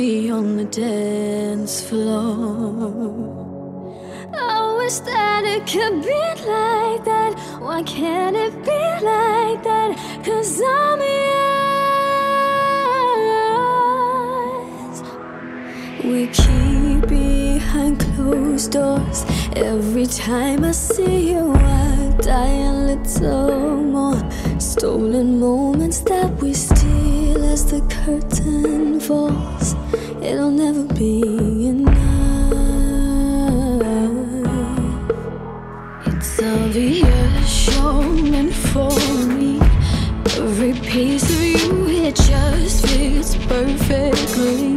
be on the dance floor. Oh, I wish that it could be like that. Why can't it be like that? Cause I'm yours. We keep behind closed doors. Every time I see you, I die a little more. Stolen moments that we steal as the curtain falls. It'll never be enough. It's obvious you're meant for me. Every piece of you, it just fits perfectly.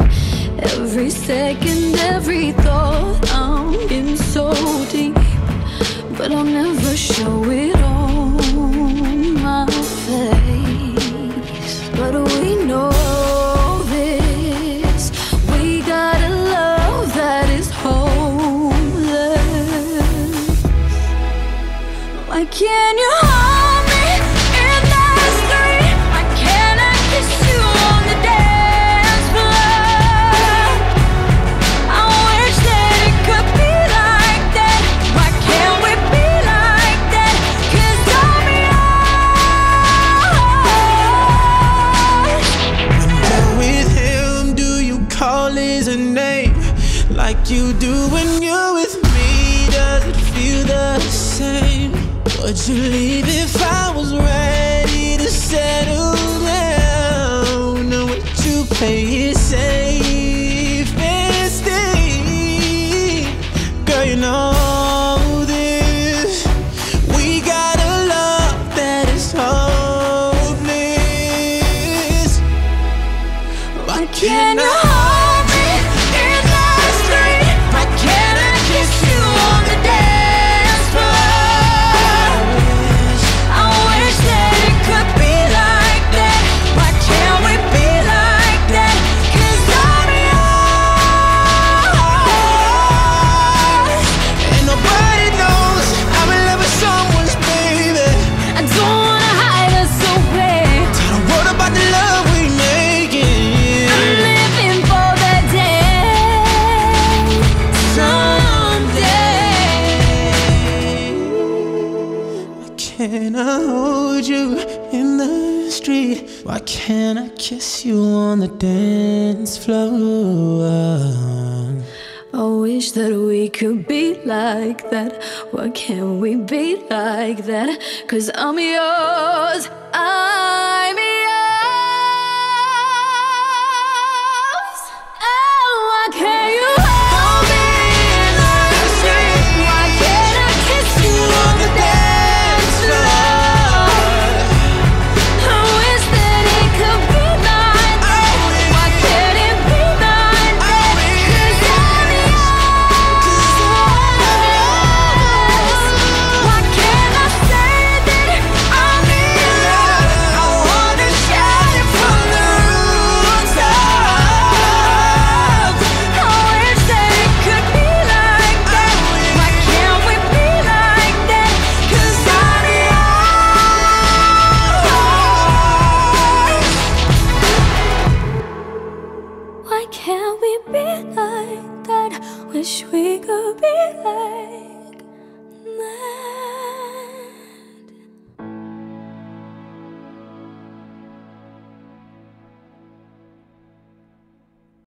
Every second, every thought, I'm in so deep. But I'll never show it on Why can't you hold me in street? Why can't I kiss you on the dance floor? I wish that it could be like that. Why can't we be like I'm yours. When you're with him, do you call his name like you do when you're with me? Does it feel the same? Would you leave if I was ready to settle down? Or would you play it safe and stay? Girl, you know this. We got a love that is hopeless. Why can't you can't I hold you in the street? Why can't I kiss you on the dance floor? I wish that we could be like that. Why can't we be like that? Cause I'm yours. Can't we be like that? Wish we could be like.